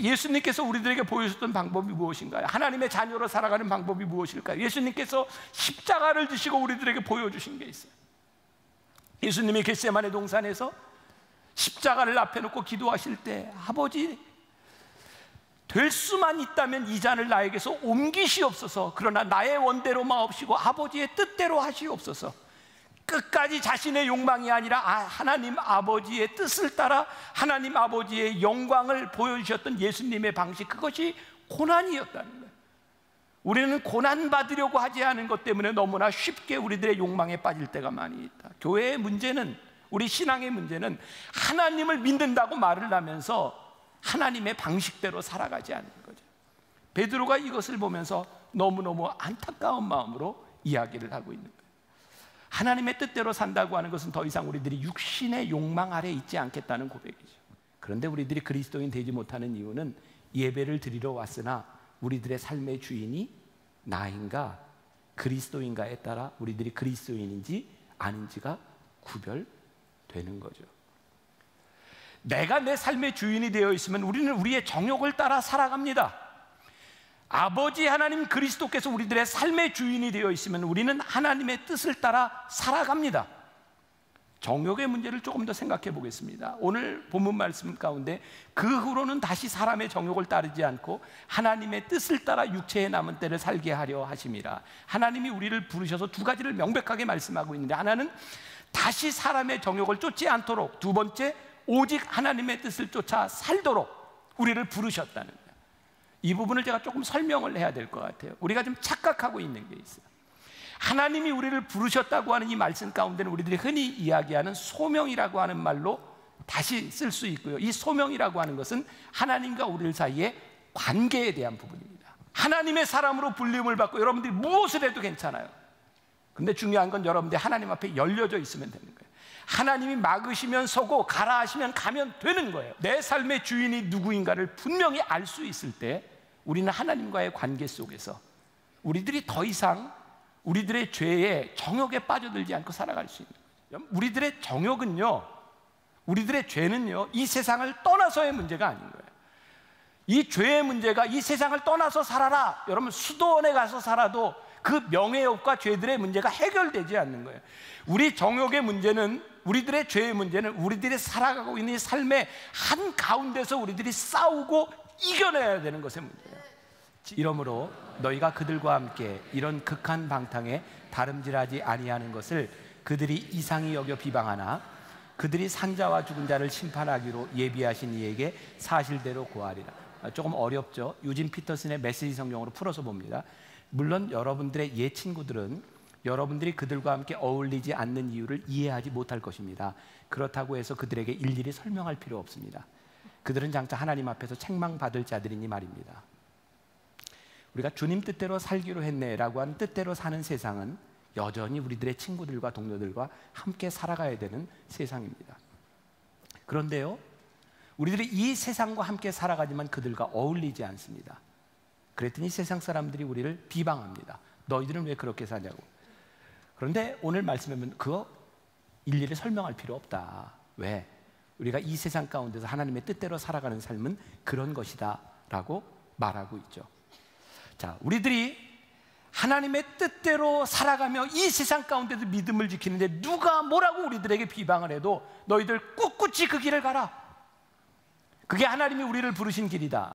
예수님께서 우리들에게 보여주셨던 방법이 무엇인가요? 하나님의 자녀로 살아가는 방법이 무엇일까요? 예수님께서 십자가를 지시고 우리들에게 보여주신 게 있어요. 예수님이 겟세만의 동산에서 십자가를 앞에 놓고 기도하실 때 아버지 될 수만 있다면 이 잔을 나에게서 옮기시옵소서 그러나 나의 원대로 마옵시고 아버지의 뜻대로 하시옵소서 끝까지 자신의 욕망이 아니라 아, 하나님 아버지의 뜻을 따라 하나님 아버지의 영광을 보여주셨던 예수님의 방식 그것이 고난이었다는 거예요. 우리는 고난 받으려고 하지 않은 것 때문에 너무나 쉽게 우리들의 욕망에 빠질 때가 많이 있다. 교회의 문제는 우리 신앙의 문제는 하나님을 믿는다고 말을 하면서 하나님의 방식대로 살아가지 않는 거죠. 베드로가 이것을 보면서 너무너무 안타까운 마음으로 이야기를 하고 있는 거예요. 하나님의 뜻대로 산다고 하는 것은 더 이상 우리들이 육신의 욕망 아래 있지 않겠다는 고백이죠. 그런데 우리들이 그리스도인 되지 못하는 이유는 예배를 드리러 왔으나 우리들의 삶의 주인이 나인가 그리스도인가에 따라 우리들이 그리스도인인지 아닌지가 구별되는 거죠. 내가 내 삶의 주인이 되어 있으면 우리는 우리의 정욕을 따라 살아갑니다. 아버지 하나님 그리스도께서 우리들의 삶의 주인이 되어 있으면 우리는 하나님의 뜻을 따라 살아갑니다. 정욕의 문제를 조금 더 생각해 보겠습니다. 오늘 본문 말씀 가운데 그 후로는 다시 사람의 정욕을 따르지 않고 하나님의 뜻을 따라 육체에 남은 때를 살게 하려 하심이라. 하나님이 우리를 부르셔서 두 가지를 명백하게 말씀하고 있는데 하나는 다시 사람의 정욕을 쫓지 않도록 두 번째 오직 하나님의 뜻을 쫓아 살도록 우리를 부르셨다는 이 부분을 제가 조금 설명을 해야 될 것 같아요. 우리가 좀 착각하고 있는 게 있어요. 하나님이 우리를 부르셨다고 하는 이 말씀 가운데는 우리들이 흔히 이야기하는 소명이라고 하는 말로 다시 쓸 수 있고요. 이 소명이라고 하는 것은 하나님과 우리 사이의 관계에 대한 부분입니다. 하나님의 사람으로 불림을 받고 여러분들이 무엇을 해도 괜찮아요. 근데 중요한 건 여러분들이 하나님 앞에 열려져 있으면 되는 거예요. 하나님이 막으시면 서고 가라 하시면 가면 되는 거예요. 내 삶의 주인이 누구인가를 분명히 알 수 있을 때 우리는 하나님과의 관계 속에서 우리들이 더 이상 우리들의 죄에 정욕에 빠져들지 않고 살아갈 수 있는 거죠. 우리들의 정욕은요, 우리들의 죄는요, 이 세상을 떠나서의 문제가 아닌 거예요. 이 죄의 문제가 이 세상을 떠나서 살아라. 여러분, 수도원에 가서 살아도 그 명예욕과 죄들의 문제가 해결되지 않는 거예요. 우리 정욕의 문제는 우리들의 죄의 문제는 우리들이 살아가고 있는 삶의 한 가운데서 우리들이 싸우고 이겨내야 되는 것의 문제예요. 이러므로 너희가 그들과 함께 이런 극한 방탕에 다름질하지 아니하는 것을 그들이 이상히 여겨 비방하나 그들이 산자와 죽은 자를 심판하기로 예비하신 이에게 사실대로 고하리라. 조금 어렵죠. 유진 피터슨의 메시지 성경으로 풀어서 봅니다. 물론 여러분들의 옛 친구들은 여러분들이 그들과 함께 어울리지 않는 이유를 이해하지 못할 것입니다. 그렇다고 해서 그들에게 일일이 설명할 필요 없습니다. 그들은 장차 하나님 앞에서 책망받을 자들이니 말입니다. 우리가 주님 뜻대로 살기로 했네라고 하는 뜻대로 사는 세상은 여전히 우리들의 친구들과 동료들과 함께 살아가야 되는 세상입니다. 그런데요, 우리들이 이 세상과 함께 살아가지만 그들과 어울리지 않습니다. 그랬더니 세상 사람들이 우리를 비방합니다. 너희들은 왜 그렇게 사냐고. 그런데 오늘 말씀에 보면 그거 일일이 설명할 필요 없다. 왜? 우리가 이 세상 가운데서 하나님의 뜻대로 살아가는 삶은 그런 것이다. 라고 말하고 있죠. 자, 우리들이 하나님의 뜻대로 살아가며 이 세상 가운데서 믿음을 지키는데 누가 뭐라고 우리들에게 비방을 해도 너희들 꿋꿋이 그 길을 가라. 그게 하나님이 우리를 부르신 길이다.